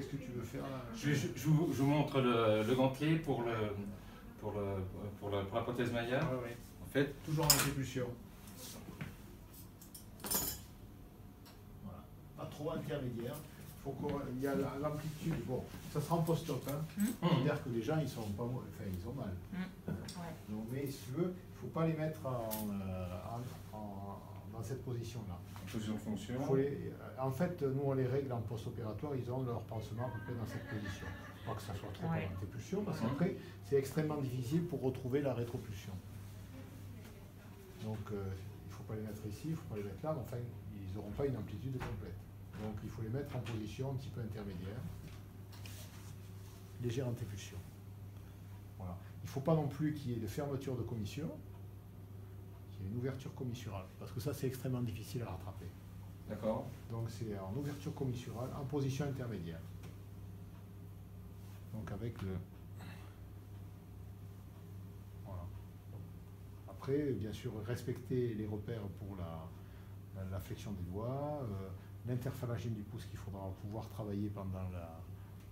qu'est-ce que tu veux faire là Je, je- je vous, je vous montre le, le gantelet pour, le, pour, le, pour, la, pour la prothèse ouais. En fait, Toujours en impulsion. Voilà. Pas trop intermédiaire. Faut qu'on- il y a la- l'amplitude. Bon, ça sera en post-op. Hein. C'est-à-dire que les gens, ils sont pas, enfin, ils ont mal. Ouais. Donc, mais si tu veux, il faut pas les mettre en, euh, en- en- dans cette position-là. en position de fonction. Les- euh, en fait, nous, on les règle en post-opératoire, ils ont leur pansement à peu près dans cette position. Pas que ça soit trop Ouais. en antépulsion, parce qu'après, c'est extrêmement difficile pour retrouver la rétropulsion. Donc, euh, il ne faut pas les mettre ici, il ne faut pas les mettre là, mais enfin, ils n'auront pas une amplitude complète. Donc, il faut les mettre en position un petit peu intermédiaire. Légère antépulsion. Voilà. Il ne faut pas non plus qu'il y ait de fermeture de commissure, qu'il y ait une ouverture commissurale, parce que ça, c'est extrêmement difficile à rattraper. D'accord. Donc c'est en ouverture commissurale, en position intermédiaire. Donc avec le... Voilà. Après, bien sûr, respecter les repères pour la, la, la flexion des doigts, euh, l'interphalangienne du pouce qu'il faudra pouvoir travailler pendant la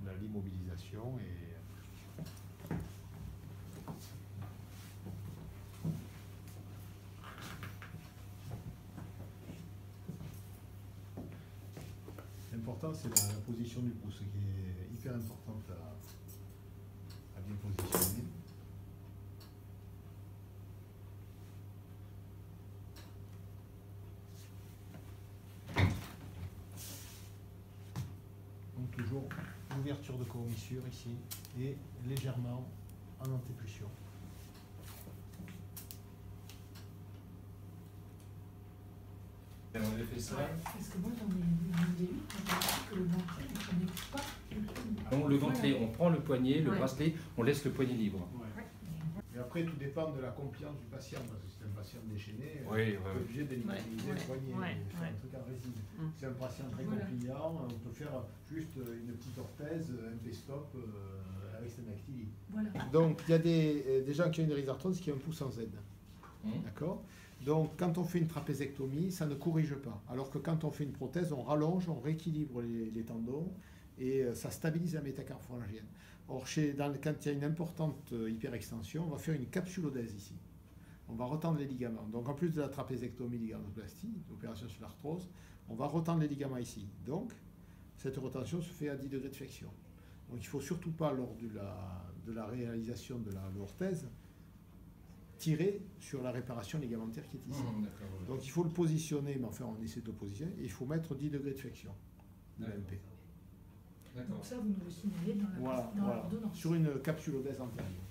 la- l'immobilisation et... L'important, c'est la, position du pouce qui est hyper importante à, bien positionner. Donc toujours l'ouverture de commissure ici et légèrement en antépulsion. On avait fait ça. Parce que moi j'en ai vu une quand on dit que le ventre ne connecte pas le poignet. Donc, le gantelet, on prend le poignet, le Ouais. bracelet, on laisse le poignet libre. Et après, tout dépend de la confiance du patient, parce que c'est un patient déchaîné, on est oui. obligé d'immobiliser Ouais, le poignet, ouais, faire ouais. un truc en résine. Mm. C'est un patient très Voilà. compliant, on peut faire juste une petite orthèse, un P-stop euh, avec Stenactili. Voilà. Donc, il y a des, euh, des gens qui ont une rhizarthrose qui ont un pouce en Z. Hum. D'accord? Donc, quand on fait une trapézectomie, ça ne corrige pas. Alors que quand on fait une prothèse, on rallonge, on rééquilibre les, tendons et euh, ça stabilise la métacarphalangienne. Or, chez, quand il y a une importante euh, hyperextension, on va faire une capsulodèse ici. On va retendre les ligaments. Donc, en plus de la trapézectomie ligamoplastie, l'opération sur l'arthrose, on va retendre les ligaments ici. Donc, cette retention se fait à 10 degrés de flexion. Donc, il ne faut surtout pas, lors de la, réalisation de la l'orthèse, tirer sur la réparation ligamentaire qui est ici. Oui. Donc il faut le positionner, mais enfin on essaie de le positionner, et il faut mettre 10 degrés de flexion de. D'accord. Donc ça, vous nous le signalez dans la Voilà, dans voilà. l'ordonnance. Sur une capsulodèse antérieure.